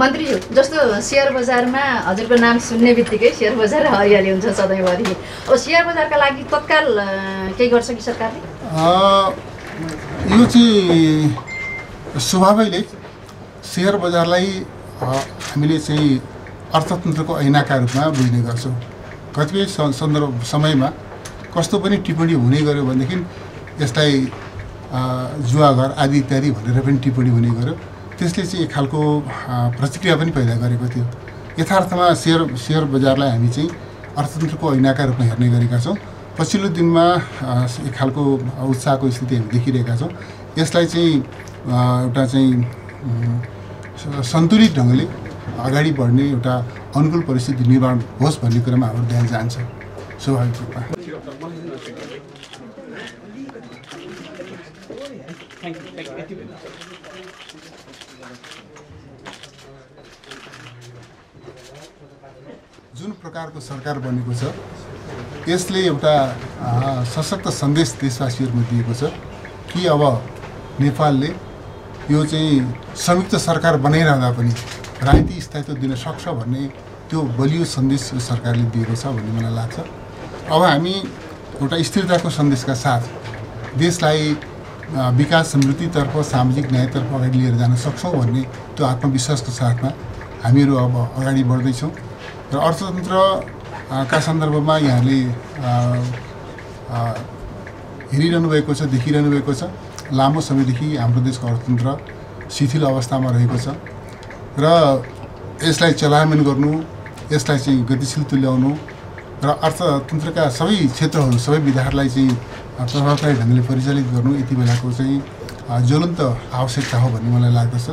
मन्त्रीज्यू जस्तो सेयर बजारमा हजुरको नाम सुन्ने बित्तिकै सेयर बजार हरियाली हुन्छ सधैँभरि। अब सेयर बजारका लागि तत्काल केही गर्छ कि सरकारले? यो चाहिँ स्वभावैले सेयर बजारलाई हामीले चाहिँ अर्थतन्त्रको ऐनाका रूपमा बुझ्ने गर्छौँ। कतिपय सन्दर्भ समयमा कस्तो पनि टिप्पणी हुने गर्यो भनेदेखि यसलाई जुवाघर आदि इत्यादि भनेर पनि टिप्पणी हुने गर्यो त्यसले चाहिँ एक खालको प्रतिक्रिया पनि पैदा गरेको थियो। यथार्थमा सेयर सेयर बजारलाई हामी चाहिँ अर्थतन्त्रको ऐनाका रूपमा हेर्ने गरेका छौँ। पछिल्लो दिनमा एक खालको उत्साहको स्थिति हामी देखिरहेका छौँ। यसलाई चाहिँ एउटा चाहिँ सन्तुलित ढङ्गले अगाडि बढ्ने एउटा अनुकूल परिस्थिति निर्माण होस् भन्ने कुरामा हाम्रो ध्यान जान्छ। स्वाभाविक रूपमा। जुन प्रकारको सरकार बनेको छ यसले एउटा सशक्त सन्देश देशवासीहरूमा दिएको छ कि अब नेपालले यो चाहिँ संयुक्त सरकार बनाइरहँदा पनि राजनीति स्थायित्व दिन सक्छ भन्ने त्यो बलियो सन्देश सरकारले दिएको छ भन्ने मलाई लाग्छ। अब हामी एउटा स्थिरताको सन्देशका साथ देशलाई विकास समृद्धितर्फ सामाजिक न्यायतर्फ अगाडि लिएर जान सक्छौँ भन्ने त्यो आत्मविश्वासको साथमा हामीहरू अब अगाडि बढ्दैछौँ। र अर्थतन्त्र अ, का सन्दर्भमा यहाँले हेरिरहनु भएको छ देखिरहनु भएको छ लामो समयदेखि हाम्रो देशको अर्थतन्त्र शिथिल अवस्थामा रहेको छ। र यसलाई चलायमान गर्नु यसलाई चाहिँ गतिशील तुल्याउनु र अर्थतन्त्रका सबै क्षेत्रहरू सबै विधाहरूलाई चाहिँ प्रभावकारी ढङ्गले परिचालित गर्नु यति बेलाको चाहिँ ज्वलन्त आवश्यकता हो भन्ने मलाई लाग्दछ।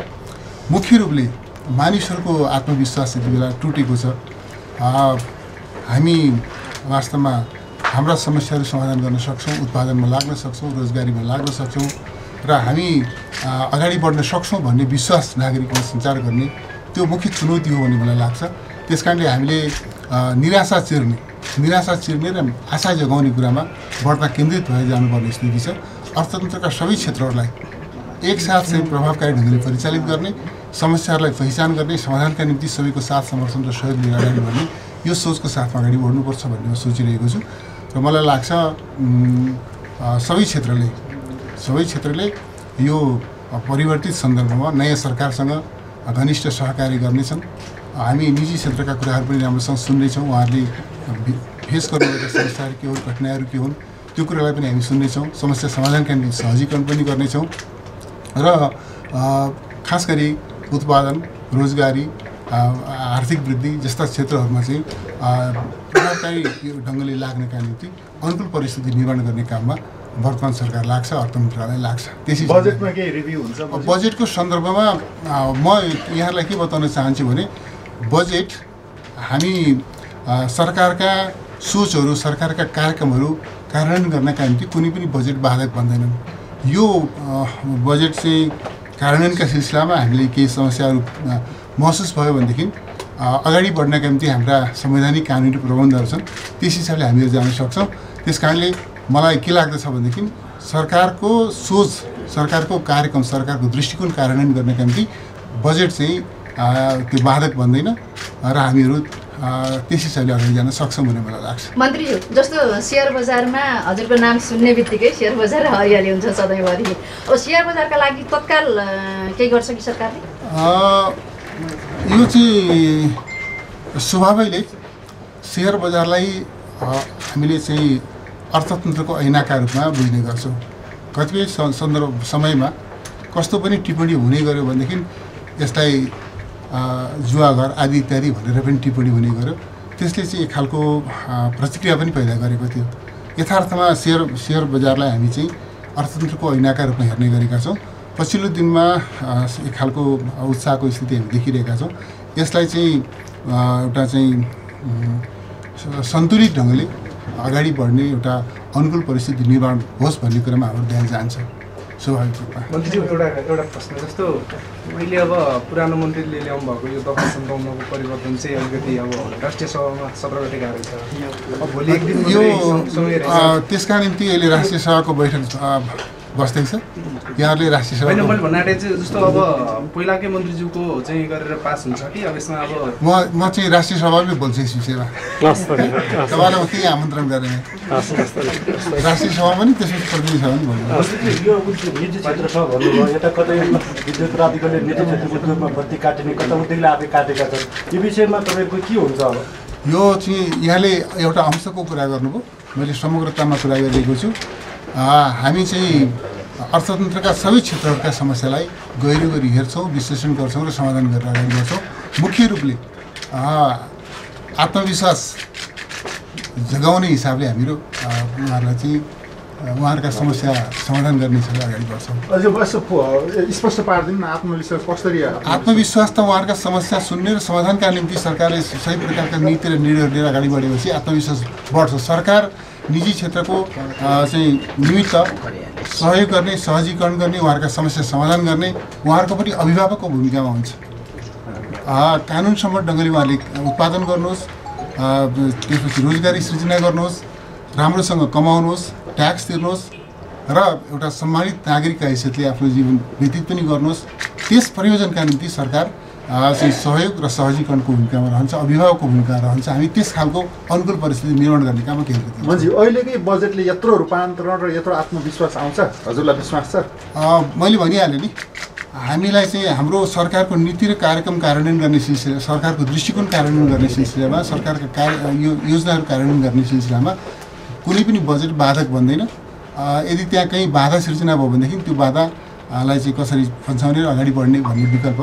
मुख्य रूपले मानिसहरूको आत्मविश्वास यति बेला टुटेको छ। हामी वास्तवमा हाम्रा समस्याहरू समाधान गर्न सक्छौँ उत्पादनमा लाग्न सक्छौँ रोजगारीमा लाग्न सक्छौँ र हामी अगाडि बढ्न सक्छौँ भन्ने विश्वास नागरिकमा सञ्चार गर्ने त्यो मुख्य चुनौती हो भन्ने मलाई लाग्छ। त्यस कारणले हामीले निराशा चिर्ने निराशा चिर्ने र आशा जगाउने कुरामा बढ्ता केन्द्रित भएर जानुपर्ने स्थिति छ। अर्थतन्त्रका सबै क्षेत्रहरूलाई एकसाथ चाहिँ प्रभावकारी ढङ्गले परिचालित गर्ने समस्याहरूलाई पहिचान गर्ने समाधानका निम्ति सबैको साथ समर्थन र सहयोग लिएर अगाडि बढ्ने यो सोचको साथमा अगाडि बढ्नुपर्छ भन्ने म सोचिरहेको छु। र मलाई लाग्छ सबै क्षेत्रले सबै क्षेत्रले यो परिवर्तित सन्दर्भमा नयाँ सरकारसँग घनिष्ठ सहकारी गर्नेछन्। हामी निजी क्षेत्रका कुराहरू पनि राम्रोसँग सुन्नेछौँ उहाँहरूले फेस गर्नुभएका समस्याहरू के हुन् कठिनाइहरू के हुन् त्यो कुरालाई पनि हामी सुन्नेछौँ समस्या समाधानका निम्ति सहजीकरण पनि गर्नेछौँ। र खास गरी उत्पादन रोजगारी आर्थिक वृद्धि जस्ता क्षेत्रहरूमा चाहिँ प्रभावकारी यो ढङ्गले लाग्नका निम्ति अनुकूल परिस्थिति निर्माण गर्ने काममा वर्तमान सरकार लाग्छ अर्थ मन्त्रालय लाग्छ। त्यसै बजेटमा केही रिभ्यू हुन्छ बजेटको सन्दर्भमा म यहाँलाई के बताउन चाहन्छु भने बजेट हामी सरकारका सोचहरू सरकारका कार्यक्रमहरू कार्यान्वयन गर्नका निम्ति कुनै पनि बजेट बाधक बन्दैनन्। यो बजेट चाहिँ कार्यान्वयनका सिलसिलामा हामीले केही समस्याहरू महसुस भयो भनेदेखि अगाडि बढ्नका निम्ति हाम्रा संवैधानिक कानुनी प्रबन्धहरू छन् त्यस हिसाबले हामीहरू जान सक्छौँ। त्यस कारणले मलाई के लाग्दछ भनेदेखि सरकारको सोच सरकारको कार्यक्रम सरकारको दृष्टिकोण कार्यान्वयन गर्नका निम्ति बजेट चाहिँ त्यो बाधक बन्दैन र हामीहरू त्यस हिसाबले अगाडि जान सक्छौँ भन्ने मलाई लाग्छ। मन्त्रीज्यू जस्तो सेयर बजारमा हजुरको नाम सुन्ने बित्तिकै सेयर बजार हरियाली हुन्छ सधैँभरि। अब सेयर बजारका लागि तत्काल केही गर्छ कि सरकारले? यो चाहिँ स्वभावैले सेयर बजारलाई हामीले चाहिँ अर्थतन्त्रको ऐनाका रूपमा बुझ्ने गर्छौँ। कतिपय सन्दर्भ समयमा कस्तो पनि टिप्पणी हुने गर्यो भनेदेखि यसलाई जुवाघर आदि इत्यादि भनेर पनि टिप्पणी हुने गर्यो। त्यसले चाहिँ एक खालको प्रतिक्रिया पनि पैदा गरेको थियो। यथार्थमा सेयर सेयर बजारलाई हामी चाहिँ अर्थतन्त्रको ऐनाका रूपमा हेर्ने गरेका छौँ। पछिल्लो दिनमा एक खालको उत्साहको स्थिति हामी देखिरहेका छौँ। यसलाई चाहिँ एउटा चाहिँ सन्तुलित ढङ्गले अगाडि बढ्ने एउटा अनुकूल परिस्थिति निर्माण होस् भन्ने कुरामा हाम्रो ध्यान जान्छ। स्वाभाविक रूपमा मन्त्रीज्यू एउटा एउटा प्रश्न जस्तो मैले अब पुरानो मन्त्रीले ल्याउनु भएको यो दफा सन्ताउन्नको परिवर्तन चाहिँ अलिकति अब राष्ट्रिय सभामा सत्र गते गाह्रो छ। अब भोलि एक दिन यो त्यसका निम्ति अहिले राष्ट्रिय सभाको बैठक बस्दैछ यहाँहरूले राष्ट्रिय होइन मैले सभाको भन्नु आँटेको चाहिँ जस्तो अब पहिलाकै मन्त्रीज्यूको चाहिँ गरेर पास हुन्छ कि? अब यसमा अब म म चाहिँ राष्ट्रिय सभामै बोल्छु यस विषयमा। तपाईँलाई म त्यही आमन्त्रण गरेँ। राष्ट्रिय सभा पनि त्यसपछि प्रतिनिधि सभा छ भन्नुभयो यता कतै विद्युत प्राधिकरणले निजी क्षेत्रको उद्योगमा बत्ती काटिने कता उद्योगले आफै काटेका छन् यो विषयमा तपाईँको के हुन्छ अब? यो चाहिँ यहाँले एउटा अंशको कुरा गर्नुभयो। मैले समग्रतामा कुरा गरिरहेको छु। हामी चाहिँ अर्थतन्त्रका सबै क्षेत्रहरूका समस्यालाई गहिरो गरी हेर्छौँ विश्लेषण गर्छौँ र समाधान गरेर अगाडि बढ्छौँ मुख्य रूपले आत्मविश्वास जगाउने हिसाबले हामीहरू उहाँहरूलाई चाहिँ उहाँहरूका समस्या समाधान गर्ने हिसाबले अगाडि बढ्छौँ स्पष्ट पारिदिनु आत्मविश्वास कसरी आत्मविश्वास त उहाँहरूका समस्या सुन्ने र समाधानका निम्ति सरकारले सही प्रकारका नीति र निर्णयहरू लिएर अगाडि बढेपछि आत्मविश्वास बढ्छ। सरकार निजी क्षेत्रको चाहिँ निमित्त सहयोग गर्ने सहजीकरण गर्ने उहाँहरूका समस्या समाधान गर्ने उहाँहरूको पनि अभिभावकको भूमिकामा हुन्छ। अ, कानुन सम्मत ढङ्गले उहाँले उत्पादन गर्नुहोस् त्यसपछि रोजगारी सृजना गर्नुहोस् राम्रोसँग कमाउनुहोस् ट्याक्स तिर्नुहोस् र एउटा सम्मानित नागरिकका हैसियतले आफ्नो जीवन व्यतीत पनि गर्नुहोस्। त्यस प्रयोजनका निम्ति सरकार चाहिँ सहयोग र सहजीकरणको भूमिकामा रहन्छ अभिभावकको भूमिका रहन्छ। हामी त्यस खालको अनुकूल परिस्थिति निर्माण गर्ने काममा हुन्छौँ। मन्जी अहिलेकै बजेटले यत्रो रूपान्तरण र यत्रो आत्मविश्वास आउँछ? हजुरलाई विश्वास छ? मैले भनिहालेँ नि हामीलाई चाहिँ हाम्रो सरकारको नीति र कार्यक्रम कार्यान्वयन गर्ने सिलसिला सरकारको दृष्टिकोण कार्यान्वयन गर्ने सिलसिलामा सरकारका कार्य यो योजनाहरू कार्यान्वयन गर्ने सिलसिलामा कुनै पनि बजेट बाधक बन्दैन। अ, यदि त्यहाँ कहीँ बाधा सिर्जना भयो भनेदेखि त्यो बाधालाई चाहिँ कसरी पन्छाउने र अगाडि बढ्ने भन्ने विकल्प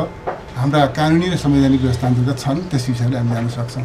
हाम्रा कानुनी र संवैधानिक व्यवस्था अन्तर्गत छन् त्यस हिसाबले हामी जान सक्छौँ।